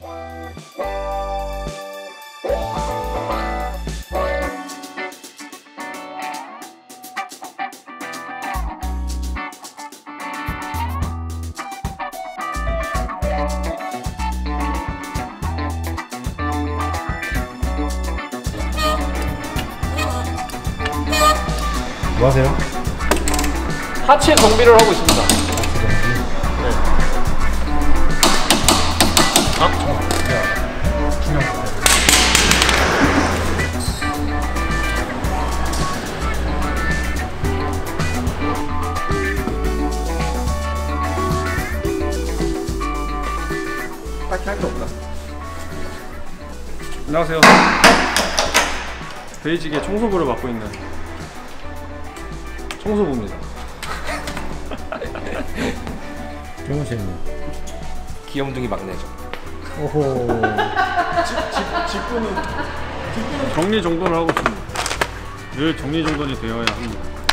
뭐 하세요? 하체 정비를 하고 있습니다. 딱히 할게 없다. 안녕하세요. 베이직의 청소부를 맡고 있는 청소부입니다. 정우씨는 귀염둥이 막내죠. 오호 직구는 직구는 정리 정돈을 하고 있습니다. 늘 정리 정돈이 되어야 합니다.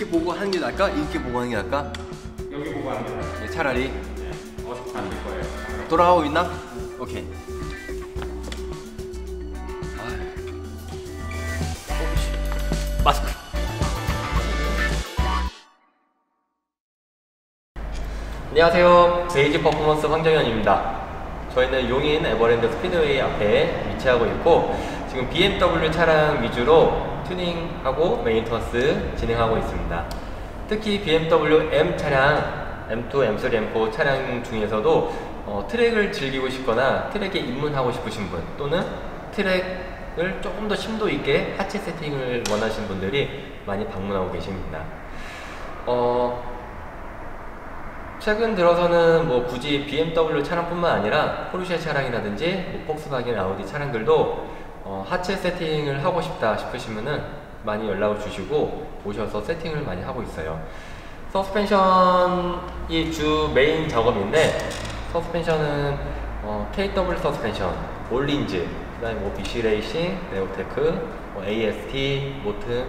이, 렇게 보고 하는 게 나을까? 이렇게 보고 하는 게 나을까? 여기 보고 안 돼요. 네, 차라리 어차피 안될 거예요. 돌아가고 있나? 오케이. 마스크. 안녕하세요. 베이지 퍼포먼스 황정현입니다. 저희는 용인 에버랜드 스피드웨이 앞에 위치하고 있고 지금 BMW 차량 위주로 튜닝하고 maintenance 진행하고 있습니다. 특히 BMW M 차량, M2, M3, M4 차량 중에서도 어, 트랙을 즐기고 싶거나 트랙에 입문하고 싶으신 분 또는 트랙을 조금 더 심도 있게 하체 세팅을 원하시는 분들이 많이 방문하고 계십니다. 어, 최근 들어서는 뭐 굳이 BMW 차량뿐만 아니라 포르쉐 차량이라든지 뭐 폭스바겐 아우디 차량들도 어, 하체 세팅을 하고 싶다 싶으시면은 많이 연락을 주시고 오셔서 세팅을 많이 하고 있어요. 서스펜션이 주 메인 작업인데 서스펜션은 어, KW 서스펜션, 올린즈, 그다음에 뭐 BC 레이싱, 네오테크, 뭐 AST, 모튼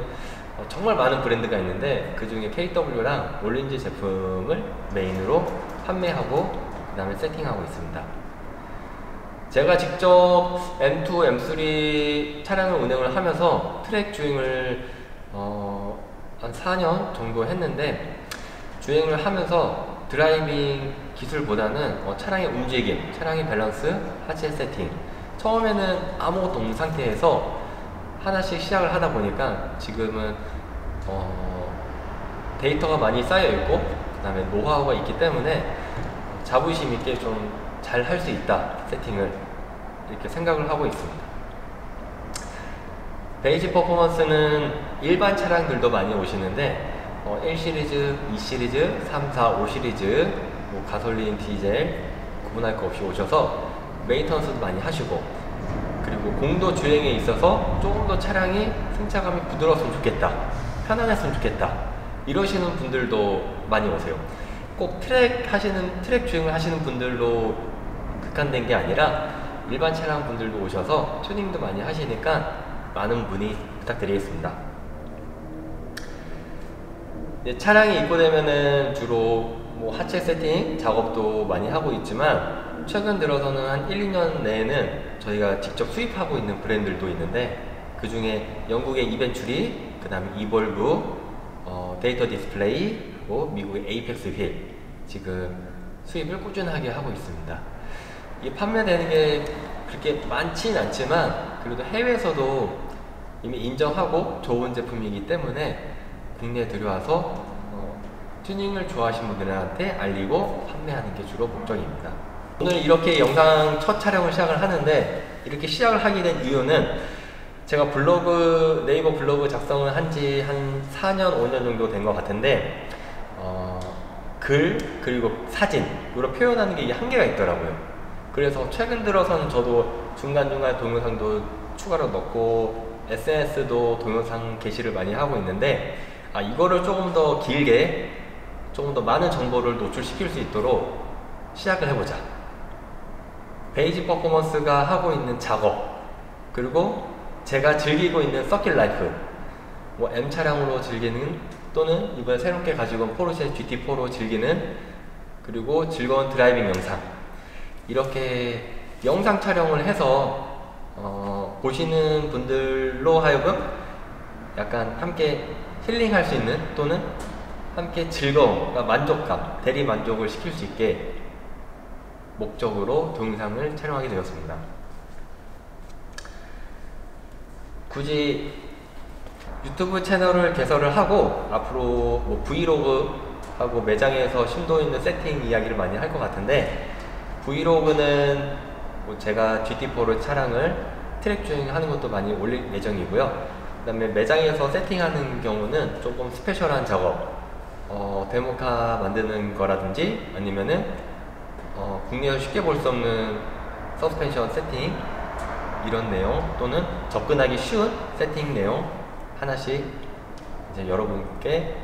어, 정말 많은 브랜드가 있는데 그 중에 KW랑 올린즈 제품을 메인으로 판매하고 그 다음에 세팅하고 있습니다. 제가 직접 M2, M3 차량을 운행을 하면서 트랙 주행을 어, 한 4년 정도 했는데 주행을 하면서 driving 기술보다는 어, 차량의 움직임, 차량의 밸런스, 하체 세팅. 처음에는 아무것도 없는 상태에서 하나씩 시작을 하다 보니까 지금은 어, 데이터가 많이 쌓여 있고 그 다음에 노하우가 있기 때문에 자부심 있게 좀 잘 할 수 있다 세팅을 이렇게 생각을 하고 있습니다. 베이지 퍼포먼스는 일반 차량들도 많이 오시는데 어, 1 시리즈, 2 시리즈, 3, 4, 5 시리즈 뭐 가솔린, 디젤 구분할 거 없이 오셔서 메인터넌스도 많이 하시고 그리고 공도 주행에 있어서 조금 더 차량이 승차감이 부드러웠으면 좋겠다 편안했으면 좋겠다 이러시는 분들도 많이 오세요 꼭 트랙 하시는 트랙 주행을 하시는 분들로 극한된 게 아니라 일반 차량 분들도 오셔서 튜닝도 많이 하시니까 많은 문의 부탁드리겠습니다 차량이 입고되면은 주로 뭐 하체 세팅 작업도 많이 하고 있지만 최근 들어서는 한 1, 2년 내에는 저희가 직접 수입하고 있는 브랜드들도 있는데 그 중에 영국의 이벤츄리, 그 다음에 이볼브, 어, 데이터 디스플레이, 그리고 미국의 에이펙스 휠 지금 수입을 꾸준하게 하고 있습니다. 이 판매되는 게 그렇게 많지는 않지만 그래도 해외에서도 이미 인정하고 좋은 제품이기 때문에 국내에 들여와서 어, 튜닝을 좋아하시는 분들한테 알리고 판매하는 게 주로 목적입니다. 오늘 이렇게 영상 첫 촬영을 시작을 하는데 이렇게 시작을 하게 된 이유는 제가 블로그 네이버 블로그 작성을 한 지 한 4년 5년 정도 된 것 같은데 어, 글 그리고 사진 이로 표현하는 게 이게 한계가 있더라고요. 그래서 최근 들어서는 저도 중간중간 동영상도 추가로 넣고 SNS도 동영상 게시를 많이 하고 있는데 아 이거를 조금 더 길게 조금 더 많은 정보를 노출시킬 수 있도록 시작을 해보자. Basic Performance가 하고 있는 작업 그리고 제가 즐기고 있는 서킷 life 뭐 M 차량으로 즐기는 또는 이번에 새롭게 가지고 온 포르쉐 GT4로 즐기는 그리고 즐거운 드라이빙 영상 이렇게 영상 촬영을 해서 어, 보시는 분들로 하여금 약간 함께 힐링할 수 있는 또는 함께 즐거움, 만족감, 대리 만족을 시킬 수 있게 목적으로 동영상을 촬영하게 되었습니다. 굳이 유튜브 채널을 개설을 하고 앞으로 뭐 브이로그 하고 매장에서 심도 있는 세팅 이야기를 많이 할 것 같은데 브이로그는 뭐 제가 GT4를 차량을 트랙 주행하는 것도 많이 올릴 예정이고요. 그 다음에 매장에서 세팅하는 경우는 조금 스페셜한 작업, 어, demo car 만드는 거라든지 아니면은 어, 국내에서 쉽게 볼 수 없는 서스펜션 세팅 이런 내용 또는 접근하기 쉬운 세팅 내용 하나씩 이제 여러분께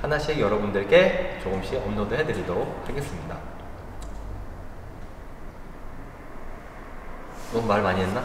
하나씩 여러분들께 조금씩 업로드 해드리도록 하겠습니다. 너무 말 많이 했나?